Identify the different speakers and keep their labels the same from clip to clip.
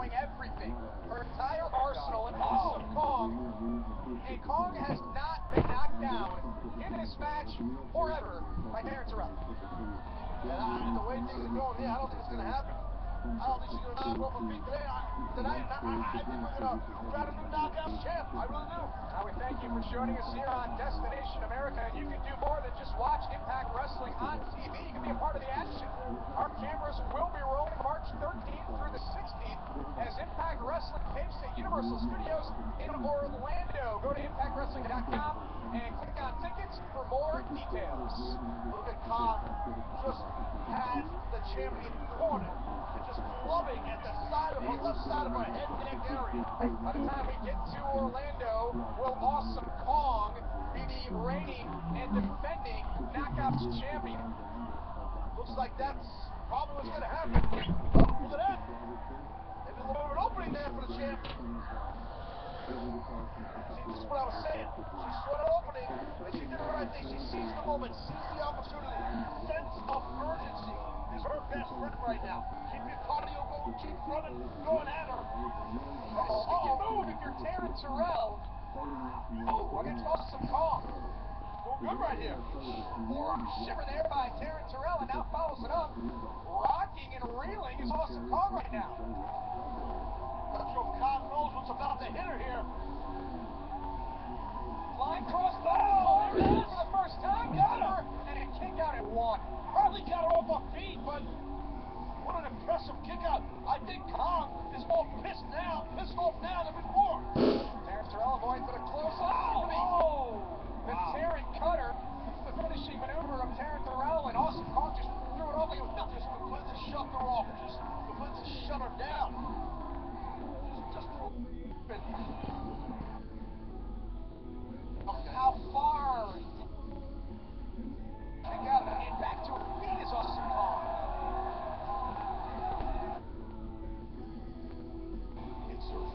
Speaker 1: showing everything. Her entire arsenal and awesome Kong. And Kong has not been knocked down in this match or ever by Taryn Terrell.
Speaker 2: And I, the way things are going, yeah, I don't think it's going to happen. I don't think she's going to knock off her feet today. I, tonight, I, I, I think we're going to grab a new knockout champ. I really do.
Speaker 1: Now we thank you for joining us here on Destination America. And you can do more than just watch Impact Wrestling on TV. You can be a part of the action. Our cameras will be rolling March 13th through the 16th as Impact Wrestling tapes at Universal Studios in Orlando. Go to ImpactWrestling.com and click on tickets for more details.
Speaker 2: Look at Kong. Just had the champion cornered. And just clubbing at the side of her left side of her head neck area.
Speaker 1: By the time we get to Orlando, will Awesome Kong be the reigning and defending Knockouts champion?
Speaker 2: Looks like that's probably what's going to happen. Oh, look at that. Maybe a little bit of an opening there for the champ. See, this is what I was saying. She saw an opening, and she did seized the moment, seized the opportunity. Sense of urgency is her best friend right now. Keep your cardio going, keep running, going at her.
Speaker 1: A sneaky move if you're Taryn Terrell.
Speaker 2: Oh,
Speaker 1: Against Awesome Kong.
Speaker 2: doing good right here.
Speaker 1: Or shiver there by Taryn Terrell and now follows it up. Rocking and reeling is Awesome Kong right now.
Speaker 2: If Kong knows what's about to hit her here.
Speaker 1: Line cross. There it is for the first time. Got her. And a kick out at one.
Speaker 2: Hardly got her off her feet, but impressive kick out. I think Kong is more pissed now, pissed off now than before.
Speaker 1: Taryn Terrell avoids it a close
Speaker 2: Oh,
Speaker 1: up.
Speaker 2: oh.
Speaker 1: The
Speaker 2: Wow.
Speaker 1: Taryn cutter. The finishing maneuver of Taryn Terrell and Awesome Kong just threw it over.
Speaker 2: Just, just completely shut her off. Just completely shut her down. Just, just.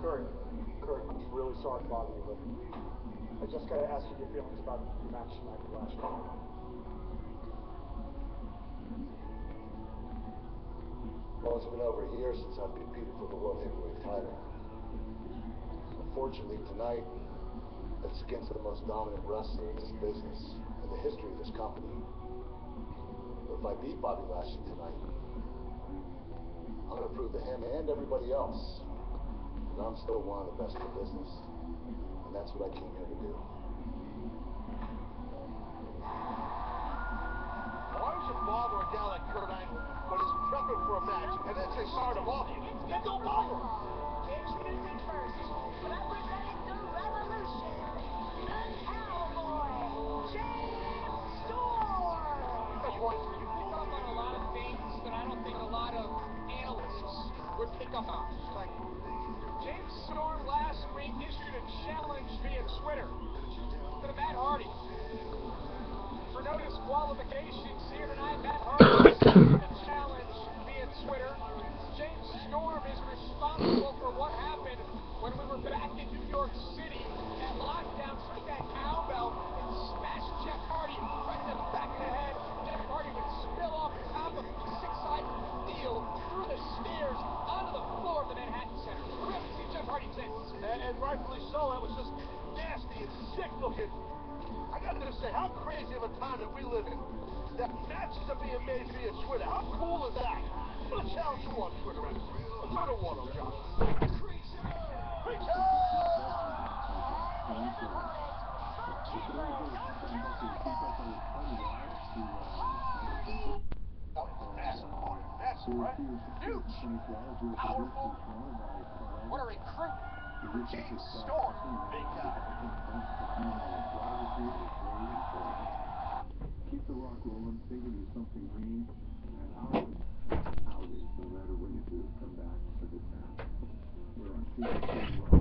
Speaker 3: Kurt,
Speaker 1: Kurt,
Speaker 4: I'm really sorry to bother you, but I just gotta ask you your feelings about your match tonight with Lashley.
Speaker 3: Well, it's been over a year since I've competed for the World Heavyweight title. Unfortunately, tonight, it's against the most dominant wrestler in this business, in the history of this company. But if I beat Bobby Lashley tonight, I'm going to prove to him and everybody else that I'm still one of the best in the business. And that's what I came here to do.
Speaker 2: Why would you bother a guy like Kurt Angle when he's prepping for a match and then say sorry to bother you? Then don't bother him.
Speaker 5: Introducing first, representing the revolution, the cowboy, James Storm.
Speaker 2: That's right.
Speaker 1: You pick up on a lot of things that I don't think a lot of analysts would pick up on. Storm last week issued a challenge via Twitter to Matt Hardy. For no disqualifications here tonight, Matt Hardy a challenge via Twitter. James Storm is responsible for what happened when we were back in New York City at lockdown. That
Speaker 2: sick looking. I gotta say, how crazy of a time that we live in. That matches are being made via Twitter. How cool is that? What a challenge you on Twitter, actually. I don't want them, Josh.
Speaker 3: Massive. Massive, right? Huge. Powerful.
Speaker 1: What a recruit James Storm.
Speaker 3: Big guy.
Speaker 6: Keep the rock rolling, think of something green, and out is no matter what you do, come back for this match. Steve Austin